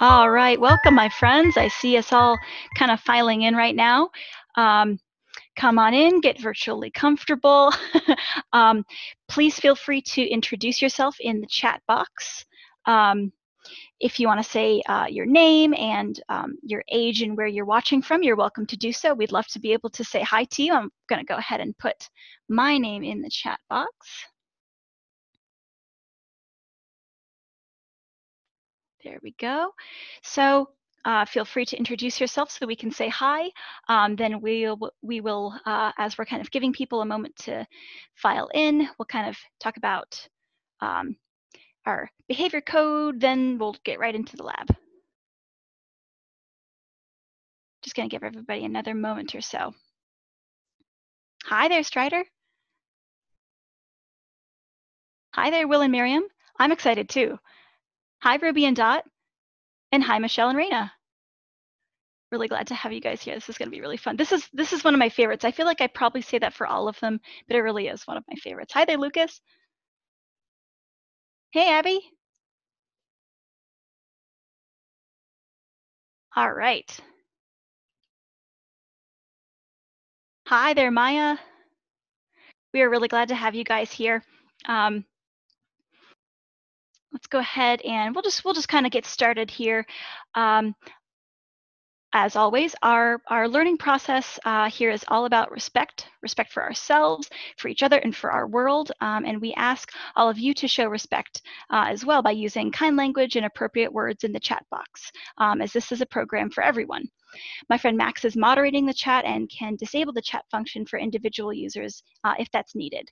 All right, welcome, my friends. I see us all kind of filing in right now. Um, come on in, get virtually comfortable. um, please feel free to introduce yourself in the chat box. Um, if you want to say uh, your name and um, your age and where you're watching from, you're welcome to do so. We'd love to be able to say hi to you. I'm going to go ahead and put my name in the chat box. There we go. So uh, feel free to introduce yourself so we can say hi. Um, then we'll, we will, uh, as we're kind of giving people a moment to file in, we'll kind of talk about um, our behavior code, then we'll get right into the lab. Just gonna give everybody another moment or so. Hi there, Strider. Hi there, Will and Miriam. I'm excited too. Hi, Ruby and Dot. And hi, Michelle and Raina. Really glad to have you guys here. This is going to be really fun. This is this is one of my favorites. I feel like I probably say that for all of them, but it really is one of my favorites. Hi there, Lucas. Hey, Abby. All right. Hi there, Maya. We are really glad to have you guys here. Um, let's go ahead and we'll just we'll just kind of get started here. Um, as always, our, our learning process uh, here is all about respect, respect for ourselves, for each other, and for our world. Um, and we ask all of you to show respect uh, as well by using kind language and appropriate words in the chat box, um, as this is a program for everyone. My friend Max is moderating the chat and can disable the chat function for individual users uh, if that's needed.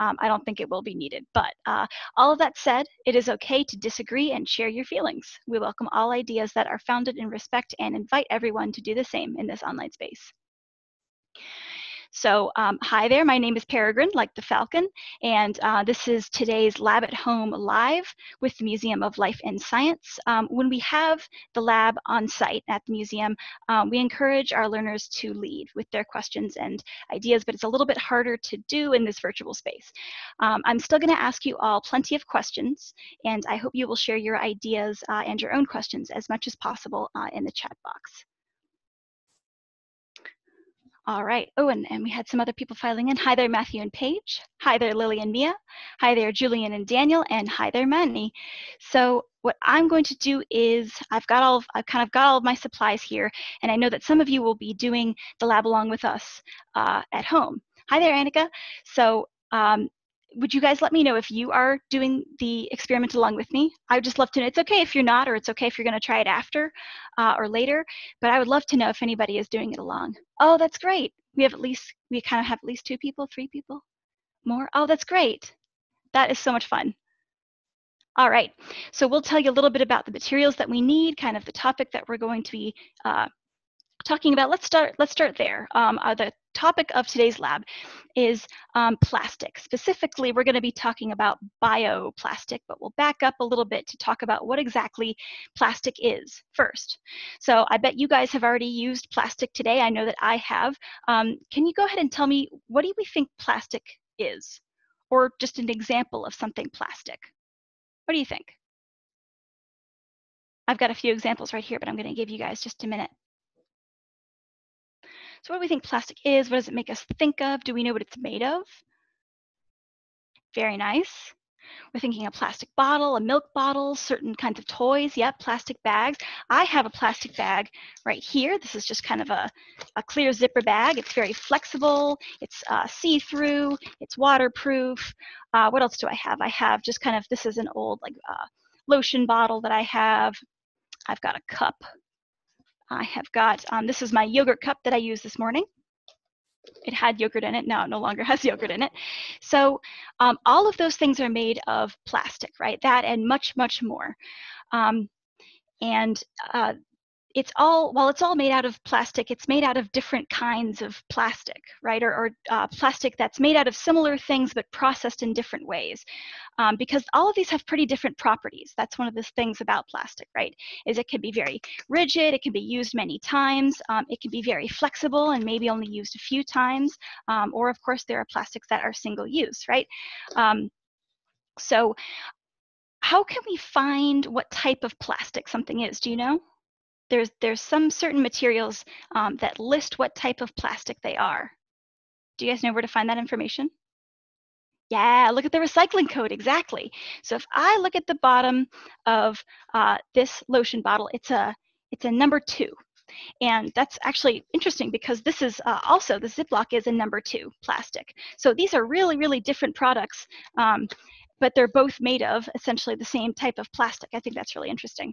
Um, I don't think it will be needed. But uh, all of that said, it is okay to disagree and share your feelings. We welcome all ideas that are founded in respect and invite everyone to do the same in this online space. So um, hi there, my name is Peregrine, like the falcon, and uh, this is today's Lab at Home Live with the Museum of Life and Science. Um, when we have the lab on site at the museum, um, we encourage our learners to lead with their questions and ideas, but it's a little bit harder to do in this virtual space. Um, I'm still gonna ask you all plenty of questions, and I hope you will share your ideas uh, and your own questions as much as possible uh, in the chat box. All right. Oh, and, and we had some other people filing in. Hi there, Matthew and Paige. Hi there, Lily and Mia. Hi there, Julian and Daniel. And hi there, Manny. So what I'm going to do is I've got all of, I've kind of got all of my supplies here, and I know that some of you will be doing the lab along with us uh, at home. Hi there, Annika. So um, would you guys let me know if you are doing the experiment along with me? I would just love to know. It's okay if you're not, or it's okay if you're going to try it after uh, or later, but I would love to know if anybody is doing it along. Oh, that's great. We have at least, we kind of have at least two people, three people, more. Oh, that's great. That is so much fun. All right, so we'll tell you a little bit about the materials that we need, kind of the topic that we're going to be uh, talking about. Let's start. Let's start there. Um, uh, the topic of today's lab is um, plastic. Specifically, we're going to be talking about bioplastic, but we'll back up a little bit to talk about what exactly plastic is first. So I bet you guys have already used plastic today. I know that I have. Um, can you go ahead and tell me what do we think plastic is? Or just an example of something plastic? What do you think? I've got a few examples right here, but I'm going to give you guys just a minute. So what do we think plastic is? What does it make us think of? Do we know what it's made of? Very nice. We're thinking a plastic bottle, a milk bottle, certain kinds of toys. Yep, plastic bags. I have a plastic bag right here. This is just kind of a, a clear zipper bag. It's very flexible. It's uh, see-through. It's waterproof. Uh, what else do I have? I have just kind of, this is an old like uh, lotion bottle that I have. I've got a cup I have got, um, this is my yogurt cup that I used this morning. It had yogurt in it, now it no longer has yogurt in it. So um, all of those things are made of plastic, right? That and much, much more. Um, and uh, it's all while it's all made out of plastic. It's made out of different kinds of plastic right? Or, or uh, plastic that's made out of similar things but processed in different ways. Um, because all of these have pretty different properties. That's one of the things about plastic right is it can be very rigid it can be used many times um, it can be very flexible and maybe only used a few times um, or of course there are plastics that are single use right? Um, so how can we find what type of plastic something is? Do you know? There's, there's some certain materials um, that list what type of plastic they are. Do you guys know where to find that information? Yeah, look at the recycling code, exactly. So if I look at the bottom of uh, this lotion bottle, it's a, it's a number two. And that's actually interesting because this is uh, also, the Ziploc is a number two plastic. So these are really, really different products, um, but they're both made of essentially the same type of plastic. I think that's really interesting.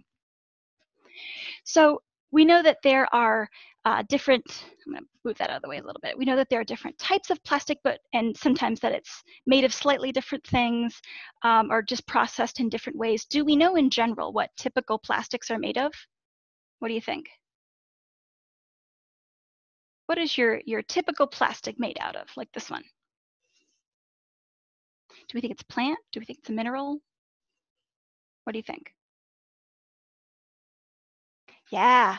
So we know that there are uh, different, I'm going to move that out of the way a little bit. We know that there are different types of plastic, but and sometimes that it's made of slightly different things um, or just processed in different ways. Do we know in general what typical plastics are made of? What do you think? What is your, your typical plastic made out of, like this one? Do we think it's plant? Do we think it's a mineral? What do you think? Yeah,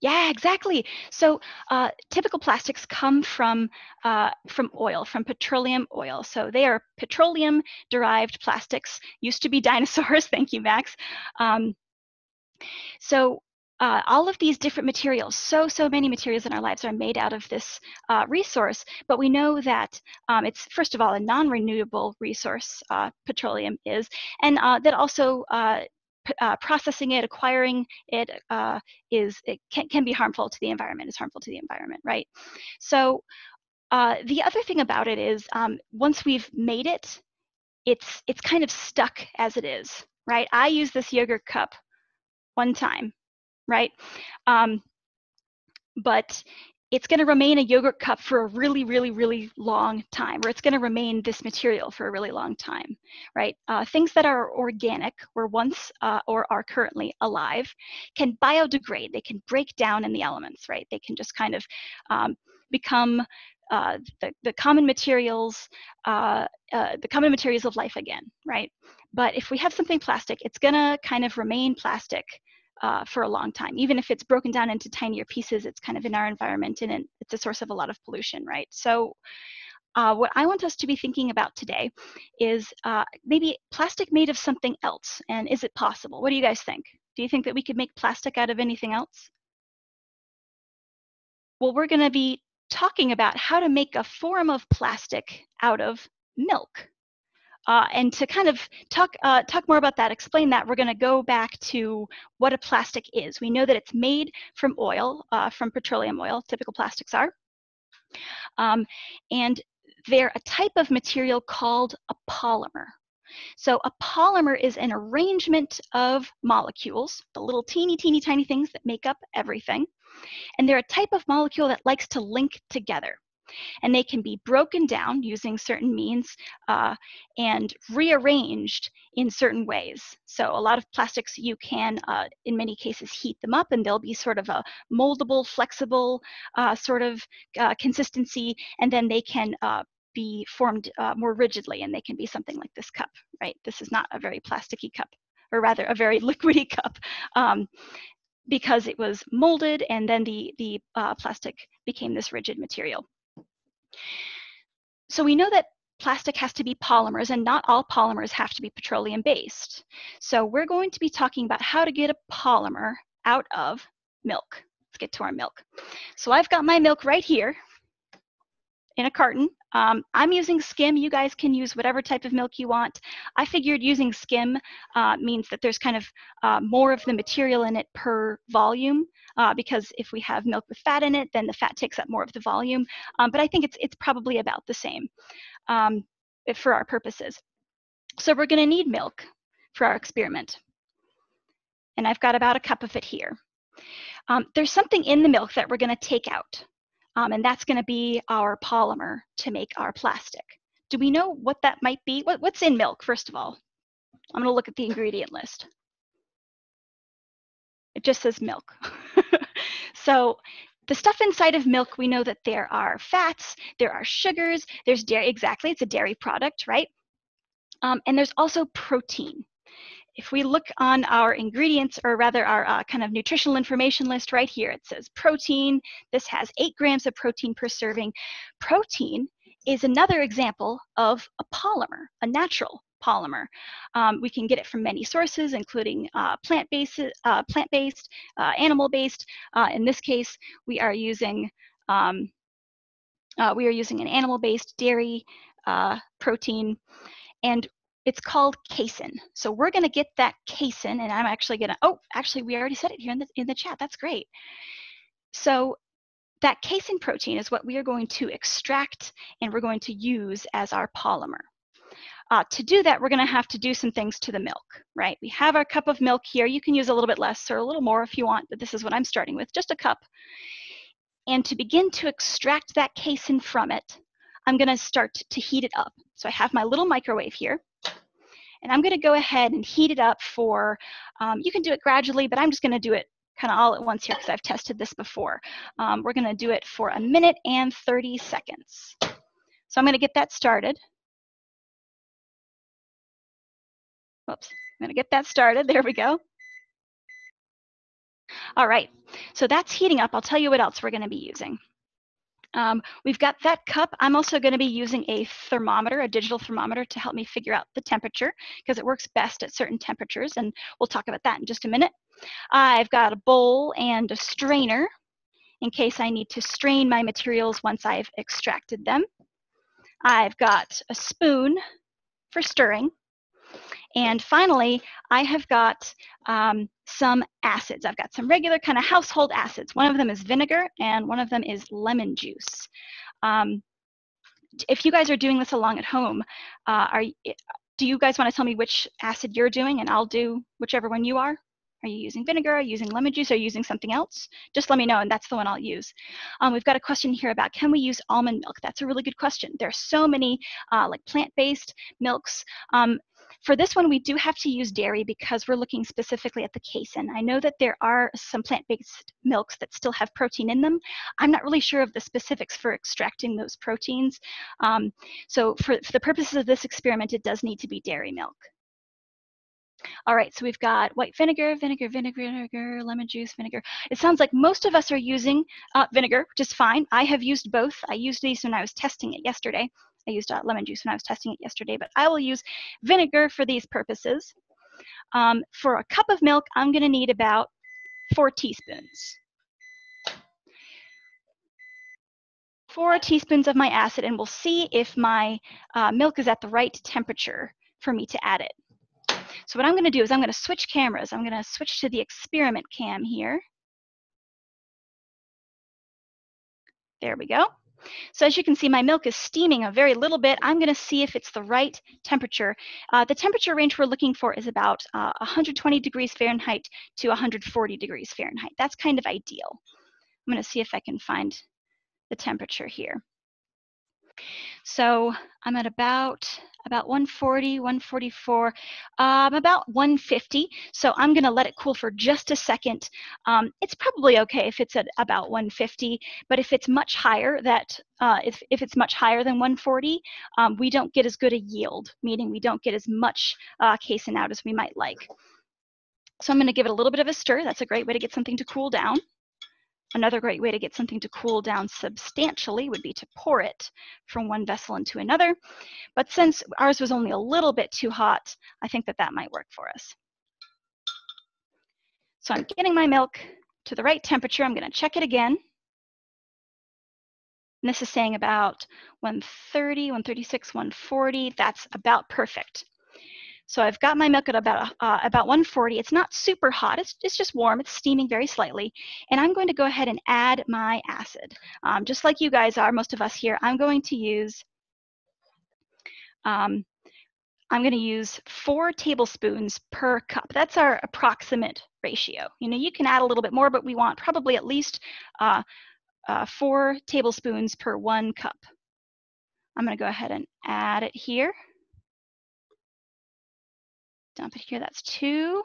yeah, exactly. So uh, typical plastics come from uh, from oil, from petroleum oil. So they are petroleum-derived plastics. Used to be dinosaurs. Thank you, Max. Um, so uh, all of these different materials, so, so many materials in our lives are made out of this uh, resource, but we know that um, it's, first of all, a non-renewable resource, uh, petroleum is, and uh, that also uh, processing it, acquiring it uh, is it can, can be harmful to the environment. Is harmful to the environment, right? So uh, the other thing about it is um, once we've made it, it's it's kind of stuck as it is, right? I use this yogurt cup one time, right? Um, but it's going to remain a yogurt cup for a really, really, really long time, or it's going to remain this material for a really long time, right? Uh, things that are organic, were once uh, or are currently alive, can biodegrade. They can break down in the elements, right? They can just kind of um, become uh, the, the common materials, uh, uh, the common materials of life again, right? But if we have something plastic, it's gonna kind of remain plastic uh, for a long time. Even if it's broken down into tinier pieces, it's kind of in our environment and it's a source of a lot of pollution, right? So uh, what I want us to be thinking about today is uh, maybe plastic made of something else. And is it possible? What do you guys think? Do you think that we could make plastic out of anything else? Well, we're going to be talking about how to make a form of plastic out of milk. Uh, and to kind of talk, uh, talk more about that, explain that, we're going to go back to what a plastic is. We know that it's made from oil, uh, from petroleum oil, typical plastics are. Um, and they're a type of material called a polymer. So a polymer is an arrangement of molecules, the little teeny, teeny, tiny things that make up everything. And they're a type of molecule that likes to link together and they can be broken down using certain means uh, and rearranged in certain ways. So a lot of plastics you can, uh, in many cases, heat them up and they'll be sort of a moldable, flexible uh, sort of uh, consistency, and then they can uh, be formed uh, more rigidly and they can be something like this cup, right? This is not a very plasticky cup, or rather a very liquidy cup. Um, because it was molded and then the, the uh, plastic became this rigid material. So we know that plastic has to be polymers and not all polymers have to be petroleum based. So we're going to be talking about how to get a polymer out of milk. Let's get to our milk. So I've got my milk right here in a carton. Um, I'm using skim. You guys can use whatever type of milk you want. I figured using skim uh, means that there's kind of uh, more of the material in it per volume uh, because if we have milk with fat in it, then the fat takes up more of the volume. Um, but I think it's, it's probably about the same um, for our purposes. So we're going to need milk for our experiment. And I've got about a cup of it here. Um, there's something in the milk that we're going to take out. Um, and that's going to be our polymer to make our plastic. Do we know what that might be? What, what's in milk, first of all? I'm going to look at the ingredient list. It just says milk. so the stuff inside of milk, we know that there are fats, there are sugars, there's dairy, exactly, it's a dairy product, right? Um, and there's also protein. If we look on our ingredients, or rather our uh, kind of nutritional information list right here, it says protein. This has eight grams of protein per serving. Protein is another example of a polymer, a natural polymer. Um, we can get it from many sources, including uh, plant-based, uh, plant-based, uh, animal-based. Uh, in this case, we are using um, uh, we are using an animal-based dairy uh, protein, and it's called casein. So we're going to get that casein, and I'm actually going to. Oh, actually, we already said it here in the in the chat. That's great. So that casein protein is what we are going to extract and we're going to use as our polymer. Uh, to do that, we're going to have to do some things to the milk, right? We have our cup of milk here. You can use a little bit less or a little more if you want, but this is what I'm starting with, just a cup. And to begin to extract that casein from it, I'm going to start to heat it up. So I have my little microwave here. And I'm going to go ahead and heat it up for, um, you can do it gradually, but I'm just going to do it kind of all at once here because I've tested this before. Um, we're going to do it for a minute and 30 seconds. So I'm going to get that started. Whoops, I'm going to get that started. There we go. All right, so that's heating up. I'll tell you what else we're going to be using. Um, we've got that cup. I'm also going to be using a thermometer, a digital thermometer, to help me figure out the temperature because it works best at certain temperatures, and we'll talk about that in just a minute. I've got a bowl and a strainer in case I need to strain my materials once I've extracted them. I've got a spoon for stirring. And finally, I have got um, some acids. I've got some regular kind of household acids. One of them is vinegar and one of them is lemon juice. Um, if you guys are doing this along at home, uh, are, do you guys want to tell me which acid you're doing and I'll do whichever one you are? Are you using vinegar? Are you using lemon juice? Are you using something else? Just let me know, and that's the one I'll use. Um, we've got a question here about can we use almond milk? That's a really good question. There are so many uh, like plant-based milks. Um, for this one, we do have to use dairy because we're looking specifically at the casein. I know that there are some plant-based milks that still have protein in them. I'm not really sure of the specifics for extracting those proteins. Um, so for, for the purposes of this experiment, it does need to be dairy milk. All right, so we've got white vinegar, vinegar, vinegar, vinegar, lemon juice, vinegar. It sounds like most of us are using uh, vinegar, which is fine. I have used both. I used these when I was testing it yesterday. I used uh, lemon juice when I was testing it yesterday, but I will use vinegar for these purposes. Um, for a cup of milk, I'm going to need about four teaspoons. Four teaspoons of my acid, and we'll see if my uh, milk is at the right temperature for me to add it. So what I'm going to do is I'm going to switch cameras. I'm going to switch to the experiment cam here. There we go. So as you can see, my milk is steaming a very little bit. I'm going to see if it's the right temperature. Uh, the temperature range we're looking for is about uh, 120 degrees Fahrenheit to 140 degrees Fahrenheit. That's kind of ideal. I'm going to see if I can find the temperature here. So I'm at about about 140, 144, um, about 150. So I'm going to let it cool for just a second. Um, it's probably okay if it's at about 150, but if it's much higher, that uh, if, if it's much higher than 140, um, we don't get as good a yield, meaning we don't get as much uh, casein out as we might like. So I'm going to give it a little bit of a stir. That's a great way to get something to cool down. Another great way to get something to cool down substantially would be to pour it from one vessel into another. But since ours was only a little bit too hot, I think that that might work for us. So I'm getting my milk to the right temperature. I'm going to check it again. And this is saying about 130, 136, 140. That's about perfect. So I've got my milk at about, uh, about 140. It's not super hot, it's, it's just warm, it's steaming very slightly. And I'm going to go ahead and add my acid. Um, just like you guys are, most of us here, I'm going to use, um, I'm going to use four tablespoons per cup. That's our approximate ratio. You know, you can add a little bit more, but we want probably at least uh, uh, four tablespoons per one cup. I'm going to go ahead and add it here dump it here. That's two,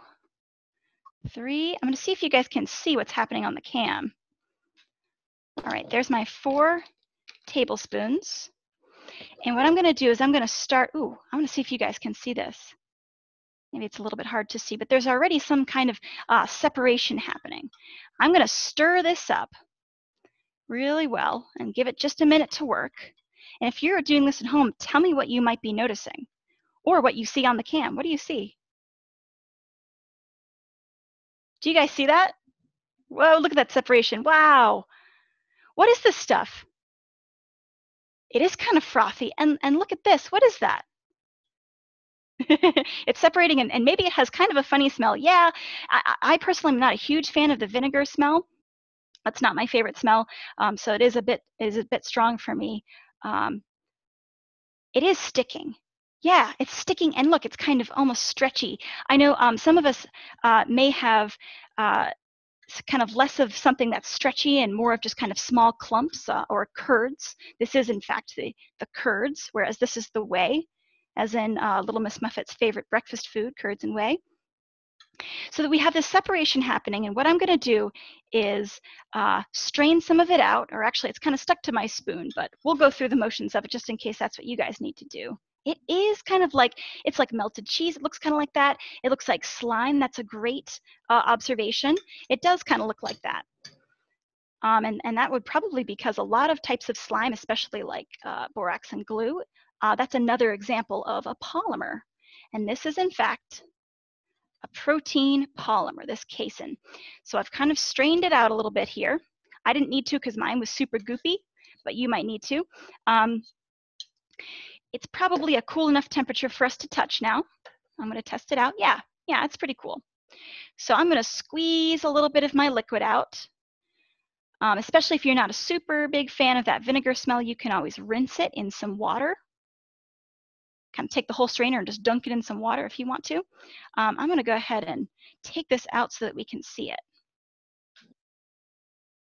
three. I'm going to see if you guys can see what's happening on the cam. All right, there's my four tablespoons. And what I'm going to do is I'm going to start, ooh, I'm to see if you guys can see this. Maybe it's a little bit hard to see, but there's already some kind of uh, separation happening. I'm going to stir this up really well and give it just a minute to work. And if you're doing this at home, tell me what you might be noticing. Or what you see on the cam. What do you see? Do you guys see that? Whoa, look at that separation. Wow. What is this stuff? It is kind of frothy. And, and look at this. What is that? it's separating and, and, maybe it has kind of a funny smell. Yeah, I, I, personally am not a huge fan of the vinegar smell. That's not my favorite smell. Um, so it is a bit is a bit strong for me. Um, it is sticking. Yeah, it's sticking, and look, it's kind of almost stretchy. I know um, some of us uh, may have uh, kind of less of something that's stretchy and more of just kind of small clumps uh, or curds. This is in fact the, the curds, whereas this is the whey, as in uh, Little Miss Muffet's favorite breakfast food, curds and whey. So that we have this separation happening, and what I'm going to do is uh, strain some of it out, or actually it's kind of stuck to my spoon, but we'll go through the motions of it just in case that's what you guys need to do. It is kind of like, it's like melted cheese. It looks kind of like that. It looks like slime. That's a great uh, observation. It does kind of look like that. Um, and, and that would probably because a lot of types of slime, especially like uh, borax and glue, uh, that's another example of a polymer. And this is in fact a protein polymer, this casein. So I've kind of strained it out a little bit here. I didn't need to because mine was super goopy, but you might need to. Um, it's probably a cool enough temperature for us to touch now. I'm going to test it out. Yeah, yeah, it's pretty cool. So I'm going to squeeze a little bit of my liquid out. Um, especially if you're not a super big fan of that vinegar smell, you can always rinse it in some water. Kind of take the whole strainer and just dunk it in some water if you want to. Um, I'm going to go ahead and take this out so that we can see it.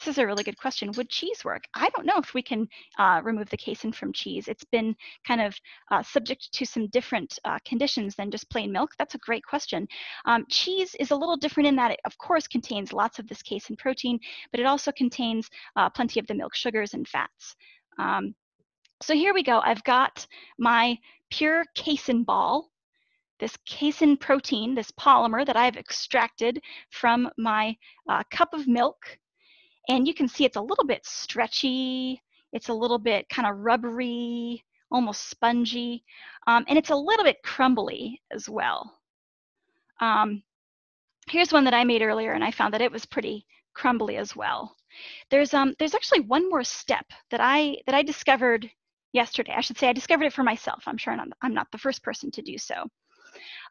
This is a really good question. Would cheese work? I don't know if we can uh, remove the casein from cheese. It's been kind of uh, subject to some different uh, conditions than just plain milk. That's a great question. Um, cheese is a little different in that it, of course, contains lots of this casein protein, but it also contains uh, plenty of the milk sugars and fats. Um, so here we go. I've got my pure casein ball this casein protein, this polymer that I've extracted from my uh, cup of milk and you can see it's a little bit stretchy, it's a little bit kind of rubbery, almost spongy, um, and it's a little bit crumbly as well. Um, here's one that I made earlier, and I found that it was pretty crumbly as well. There's um there's actually one more step that I that I discovered yesterday. I should say I discovered it for myself. I'm sure I'm, I'm not the first person to do so.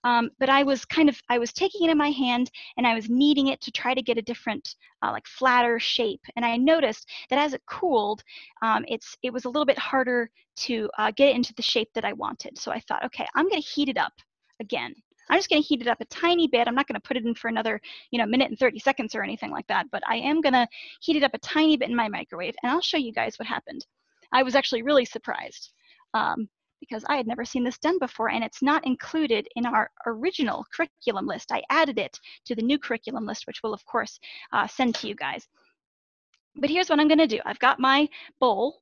Um, but I was kind of, I was taking it in my hand and I was kneading it to try to get a different, uh, like flatter shape. And I noticed that as it cooled, um, it's, it was a little bit harder to uh, get it into the shape that I wanted. So I thought, okay, I'm going to heat it up again. I'm just going to heat it up a tiny bit. I'm not going to put it in for another, you know, minute and 30 seconds or anything like that, but I am going to heat it up a tiny bit in my microwave, and I'll show you guys what happened. I was actually really surprised. Um, because I had never seen this done before and it's not included in our original curriculum list. I added it to the new curriculum list, which we'll of course uh, send to you guys. But here's what I'm gonna do. I've got my bowl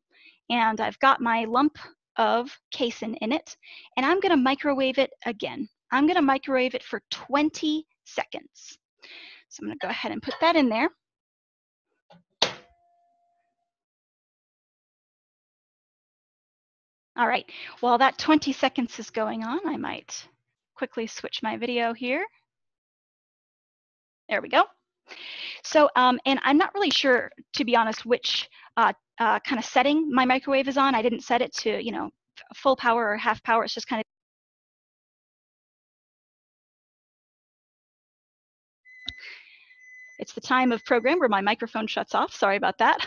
and I've got my lump of casein in it and I'm gonna microwave it again. I'm gonna microwave it for 20 seconds. So I'm gonna go ahead and put that in there. All right, while that 20 seconds is going on, I might quickly switch my video here. There we go. So, um, and I'm not really sure, to be honest, which uh, uh, kind of setting my microwave is on. I didn't set it to, you know, full power or half power. It's just kind of It's the time of program where my microphone shuts off. Sorry about that.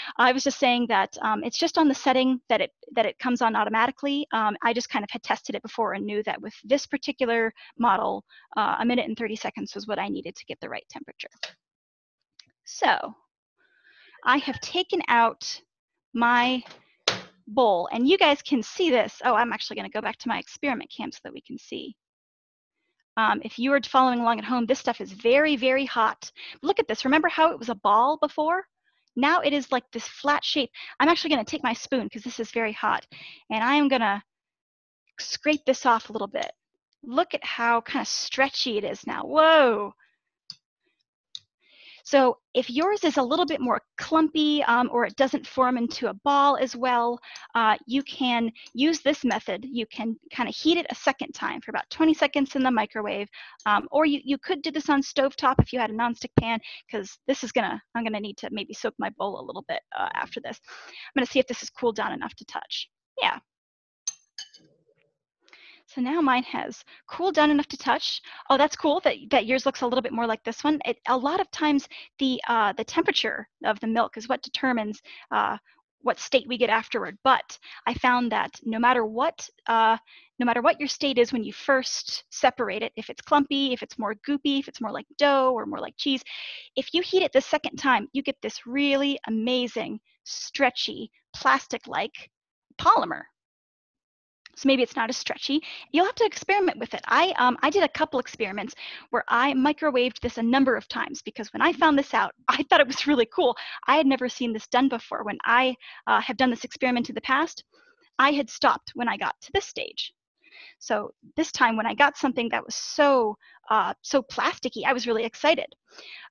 I was just saying that um, it's just on the setting that it that it comes on automatically. Um, I just kind of had tested it before and knew that with this particular model, uh, a minute and 30 seconds was what I needed to get the right temperature. So I have taken out my bowl and you guys can see this. Oh, I'm actually going to go back to my experiment cam so that we can see. Um, if you are following along at home, this stuff is very, very hot. Look at this. Remember how it was a ball before? Now it is like this flat shape. I'm actually going to take my spoon because this is very hot. And I am going to scrape this off a little bit. Look at how kind of stretchy it is now. Whoa. So if yours is a little bit more clumpy um, or it doesn't form into a ball as well, uh, you can use this method. You can kind of heat it a second time for about 20 seconds in the microwave. Um, or you, you could do this on stovetop if you had a nonstick pan, because this is gonna, I'm gonna need to maybe soak my bowl a little bit uh, after this. I'm gonna see if this is cooled down enough to touch. Yeah, so now mine has cooled down enough to touch. Oh, that's cool that, that yours looks a little bit more like this one. It, a lot of times the, uh, the temperature of the milk is what determines uh, what state we get afterward. But I found that no matter what, uh, no matter what your state is when you first separate it, if it's clumpy, if it's more goopy, if it's more like dough or more like cheese, if you heat it the second time, you get this really amazing, stretchy, plastic-like polymer so maybe it's not as stretchy. You'll have to experiment with it. I, um, I did a couple experiments where I microwaved this a number of times because when I found this out, I thought it was really cool. I had never seen this done before. When I uh, have done this experiment in the past, I had stopped when I got to this stage. So this time when I got something that was so, uh, so plasticky, I was really excited.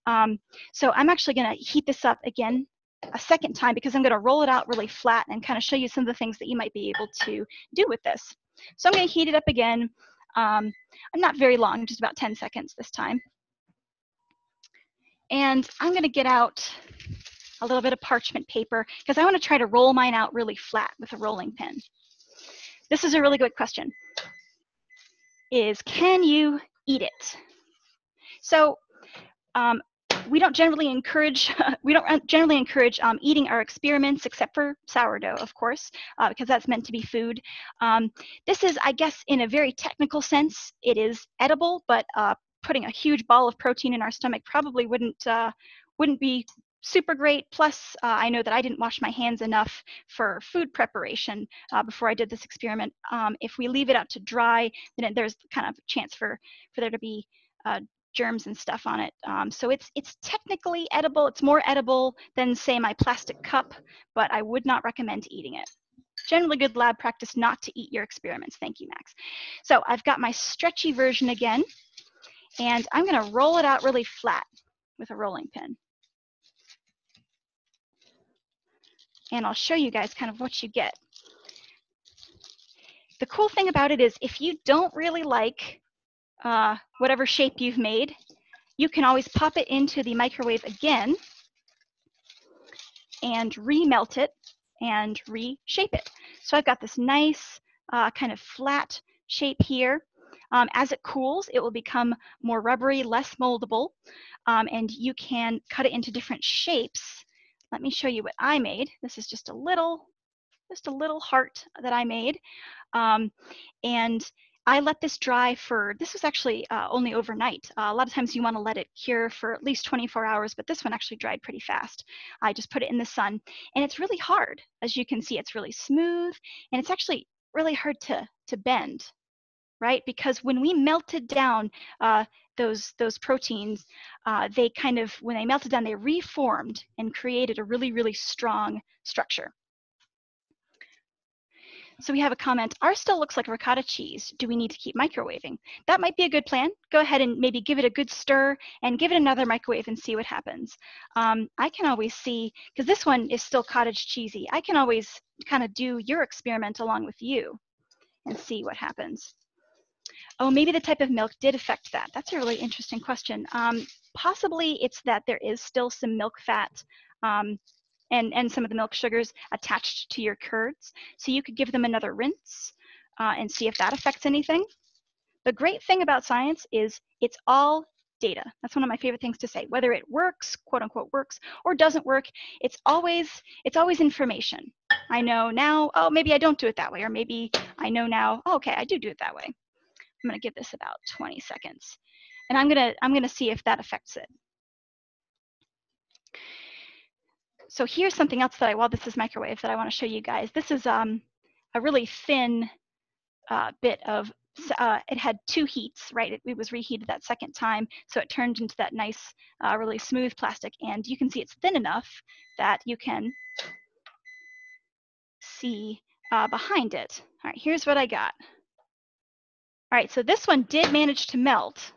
Um, so I'm actually gonna heat this up again a second time because I'm going to roll it out really flat and kind of show you some of the things that you might be able to do with this. So I'm going to heat it up again. Um, I'm not very long, just about 10 seconds this time. And I'm going to get out a little bit of parchment paper because I want to try to roll mine out really flat with a rolling pin. This is a really good question. Is can you eat it? So um, we don't generally encourage we don't generally encourage um, eating our experiments except for sourdough of course uh, because that's meant to be food. Um, this is i guess in a very technical sense it is edible but uh, putting a huge ball of protein in our stomach probably wouldn't uh, wouldn't be super great. Plus uh, i know that i didn't wash my hands enough for food preparation uh, before i did this experiment. Um, if we leave it out to dry then there's kind of a chance for for there to be uh, germs and stuff on it. Um, so it's it's technically edible. It's more edible than say my plastic cup, but I would not recommend eating it. Generally good lab practice not to eat your experiments. Thank you, Max. So I've got my stretchy version again, and I'm gonna roll it out really flat with a rolling pin. And I'll show you guys kind of what you get. The cool thing about it is if you don't really like uh, whatever shape you've made, you can always pop it into the microwave again and remelt it and reshape it. So I've got this nice uh, kind of flat shape here. Um, as it cools, it will become more rubbery, less moldable, um, and you can cut it into different shapes. Let me show you what I made. This is just a little, just a little heart that I made. Um, and I let this dry for, this was actually uh, only overnight. Uh, a lot of times you want to let it cure for at least 24 hours, but this one actually dried pretty fast. I just put it in the sun and it's really hard. As you can see, it's really smooth and it's actually really hard to, to bend, right? Because when we melted down uh, those, those proteins, uh, they kind of, when they melted down, they reformed and created a really, really strong structure. So we have a comment, ours still looks like ricotta cheese. Do we need to keep microwaving? That might be a good plan. Go ahead and maybe give it a good stir and give it another microwave and see what happens. Um, I can always see, because this one is still cottage cheesy, I can always kind of do your experiment along with you and see what happens. Oh, maybe the type of milk did affect that. That's a really interesting question. Um, possibly it's that there is still some milk fat um, and, and some of the milk sugars attached to your curds. So you could give them another rinse uh, and see if that affects anything. The great thing about science is it's all data. That's one of my favorite things to say. Whether it works, quote unquote works, or doesn't work, it's always it's always information. I know now, oh, maybe I don't do it that way, or maybe I know now, oh, okay, I do do it that way. I'm gonna give this about 20 seconds. And I'm gonna I'm gonna see if that affects it so here's something else that I, while this is microwave, that I want to show you guys. This is um, a really thin uh, bit of, uh, it had two heats, right? It, it, was reheated that second time, so it turned into that nice, uh, really smooth plastic. And you can see it's thin enough that you can see uh, behind it. All right, here's what I got. All right, so this one did manage to melt.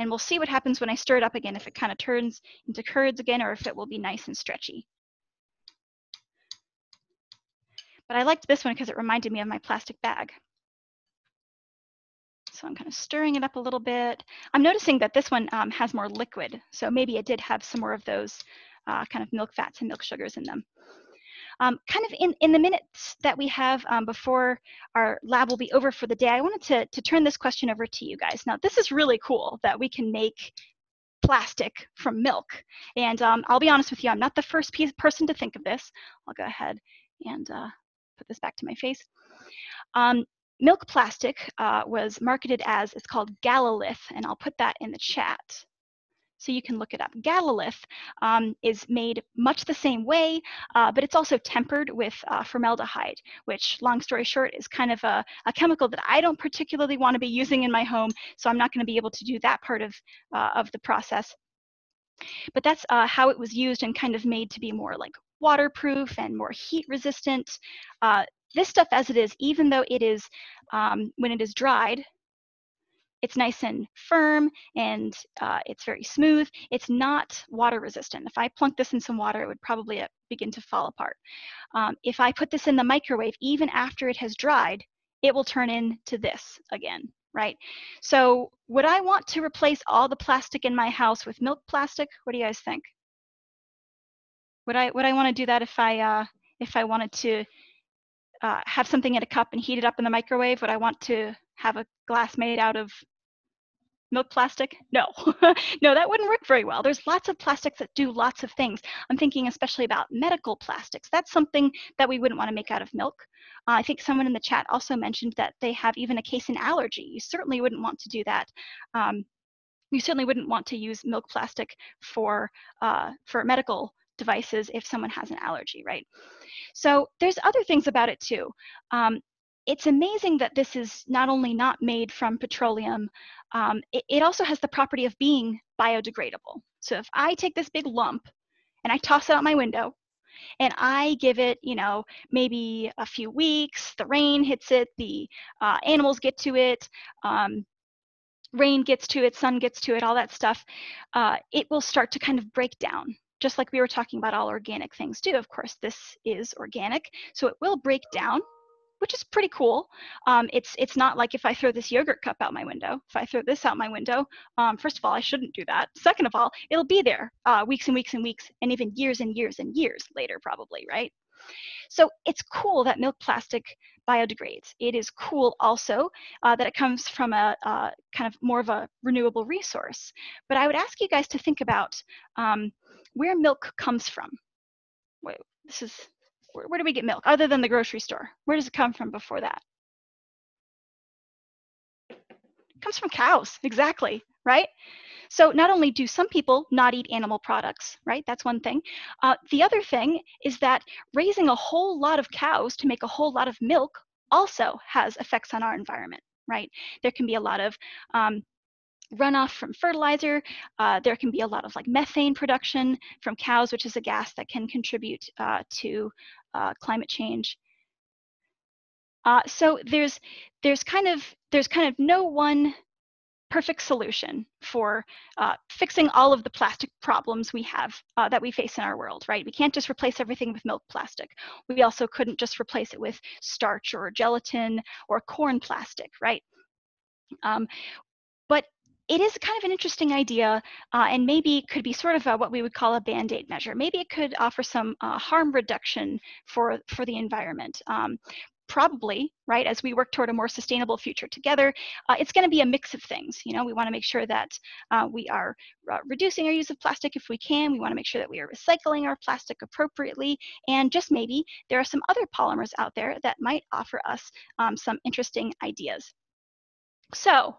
And we'll see what happens when I stir it up again, if it kind of turns into curds again or if it will be nice and stretchy. But I liked this one because it reminded me of my plastic bag. So I'm kind of stirring it up a little bit. I'm noticing that this one um, has more liquid. So maybe it did have some more of those uh, kind of milk fats and milk sugars in them. Um, kind of in, in the minutes that we have um, before our lab will be over for the day, I wanted to, to turn this question over to you guys. Now, this is really cool that we can make plastic from milk. And um, I'll be honest with you, I'm not the first person to think of this. I'll go ahead and uh, put this back to my face. Um, milk plastic uh, was marketed as, it's called Galalith, and I'll put that in the chat so you can look it up. Galalith um, is made much the same way, uh, but it's also tempered with uh, formaldehyde, which, long story short, is kind of a, a, chemical that I don't particularly want to be using in my home, so I'm not going to be able to do that part of, uh, of the process. But that's uh, how it was used and kind of made to be more like waterproof and more heat resistant. Uh, this stuff as it is, even though it is, um, when it is dried, it's nice and firm and uh, it's very smooth. It's not water resistant. If I plunk this in some water, it would probably uh, begin to fall apart. Um, if I put this in the microwave, even after it has dried, it will turn into this again, right? So would I want to replace all the plastic in my house with milk plastic? What do you guys think? Would I would I want to do that if I uh, if I wanted to uh, have something in a cup and heat it up in the microwave? Would I want to have a glass made out of milk plastic? No, no, that wouldn't work very well. There's lots of plastics that do lots of things. I'm thinking especially about medical plastics. That's something that we wouldn't want to make out of milk. Uh, I think someone in the chat also mentioned that they have even a casein allergy. You certainly wouldn't want to do that. Um, you certainly wouldn't want to use milk plastic for uh, for medical devices if someone has an allergy, right? So there's other things about it too. Um, it's amazing that this is not only not made from petroleum, um, it, it also has the property of being biodegradable. So if I take this big lump and I toss it out my window, and I give it, you know, maybe a few weeks, the rain hits it, the uh, animals get to it, um, rain gets to it, sun gets to it, all that stuff, uh, it will start to kind of break down. Just like we were talking about all organic things do. Of course, this is organic, so it will break down which is pretty cool. Um, it's it's not like if I throw this yogurt cup out my window. If I throw this out my window, um, first of all, I shouldn't do that. Second of all, it'll be there uh, weeks and weeks and weeks, and even years and years and years later, probably, right? So it's cool that milk plastic biodegrades. It is cool also uh, that it comes from a uh, kind of more of a renewable resource. But I would ask you guys to think about um, where milk comes from. Wait, this is where, where do we get milk other than the grocery store? Where does it come from before that? It comes from cows, exactly, right? So not only do some people not eat animal products, right? That's one thing. Uh, the other thing is that raising a whole lot of cows to make a whole lot of milk also has effects on our environment, right? There can be a lot of um, runoff from fertilizer. Uh, there can be a lot of like methane production from cows, which is a gas that can contribute uh, to uh, climate change. Uh, so there's there's kind of there's kind of no one perfect solution for uh, fixing all of the plastic problems we have uh, that we face in our world, right? We can't just replace everything with milk plastic. We also couldn't just replace it with starch or gelatin or corn plastic, right? Um, it is kind of an interesting idea uh, and maybe could be sort of a, what we would call a band-aid measure. Maybe it could offer some uh, harm reduction for, for the environment. Um, probably, right, as we work toward a more sustainable future together, uh, it's going to be a mix of things. You know, we want to make sure that uh, we are uh, reducing our use of plastic if we can. We want to make sure that we are recycling our plastic appropriately. And just maybe there are some other polymers out there that might offer us um, some interesting ideas. So,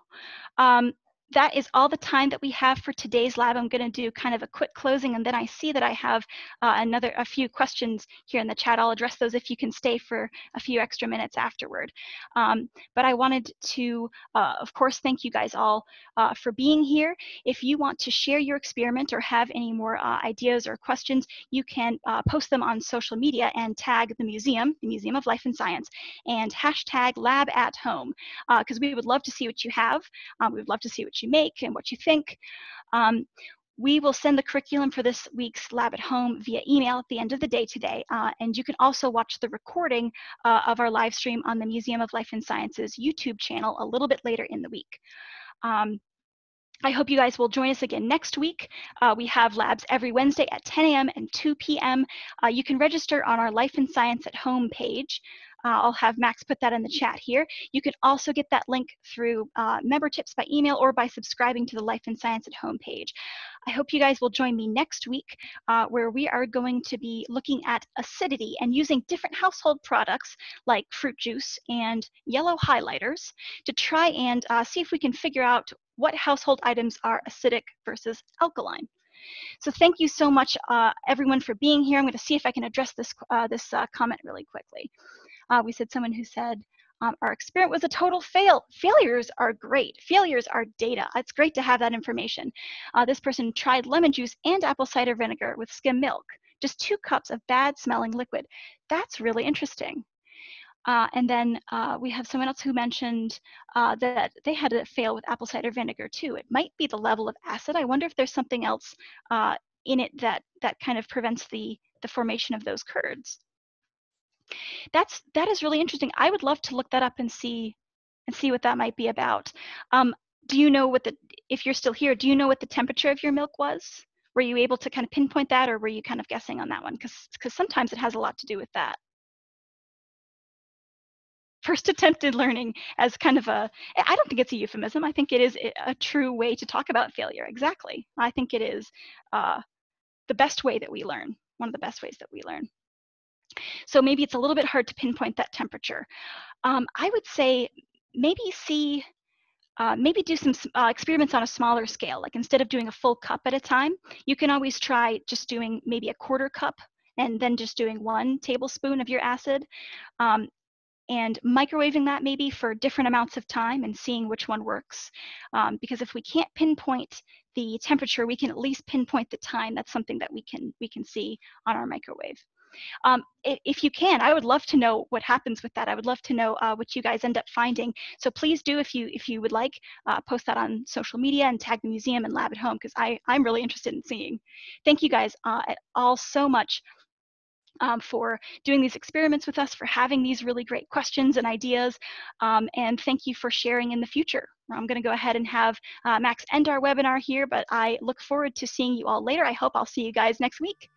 um, that is all the time that we have for today's lab. I'm going to do kind of a quick closing and then I see that I have uh, another a few questions here in the chat. I'll address those if you can stay for a few extra minutes afterward. Um, but I wanted to, uh, of course, thank you guys all uh, for being here. If you want to share your experiment or have any more uh, ideas or questions, you can uh, post them on social media and tag the museum, the Museum of Life and Science, and hashtag lab at home because uh, we would love to see what you have. Um, we would love to see what you make and what you think. Um, we will send the curriculum for this week's lab at home via email at the end of the day today. Uh, and you can also watch the recording uh, of our live stream on the Museum of Life and Sciences YouTube channel a little bit later in the week. Um, I hope you guys will join us again next week. Uh, we have labs every Wednesday at 10 a.m. and 2 p.m. Uh, you can register on our Life and Science at Home page. Uh, I'll have Max put that in the chat here. You can also get that link through uh, member tips by email or by subscribing to the Life and Science at Home page. I hope you guys will join me next week uh, where we are going to be looking at acidity and using different household products like fruit juice and yellow highlighters to try and uh, see if we can figure out what household items are acidic versus alkaline. So thank you so much, uh, everyone, for being here. I'm going to see if I can address this, uh, this uh, comment really quickly. Uh, we said someone who said, um, our experiment was a total fail. Failures are great. Failures are data. It's great to have that information. Uh, this person tried lemon juice and apple cider vinegar with skim milk, just two cups of bad smelling liquid. That's really interesting. Uh, and then uh, we have someone else who mentioned uh, that they had a fail with apple cider vinegar too. It might be the level of acid. I wonder if there's something else uh, in it that that kind of prevents the the formation of those curds that's that is really interesting. I would love to look that up and see and see what that might be about. Um, do you know what the if you're still here? Do you know what the temperature of your milk was? Were you able to kind of pinpoint that, or were you kind of guessing on that one? Because because sometimes it has a lot to do with that. First attempted learning as kind of a I don't think it's a euphemism. I think it is a true way to talk about failure. Exactly. I think it is uh, the best way that we learn. One of the best ways that we learn. So maybe it's a little bit hard to pinpoint that temperature. Um, I would say maybe see, uh, maybe do some uh, experiments on a smaller scale. Like instead of doing a full cup at a time, you can always try just doing maybe a quarter cup and then just doing one tablespoon of your acid. Um, and microwaving that maybe for different amounts of time and seeing which one works. Um, because if we can't pinpoint the temperature, we can at least pinpoint the time. That's something that we can we can see on our microwave. Um, if you can, I would love to know what happens with that. I would love to know uh, what you guys end up finding. So please do, if you if you would like, uh, post that on social media and tag the museum and lab at home because I I'm really interested in seeing. Thank you guys uh, all so much. Um, for doing these experiments with us, for having these really great questions and ideas, um, and thank you for sharing in the future. I'm going to go ahead and have uh, Max end our webinar here, but I look forward to seeing you all later. I hope I'll see you guys next week.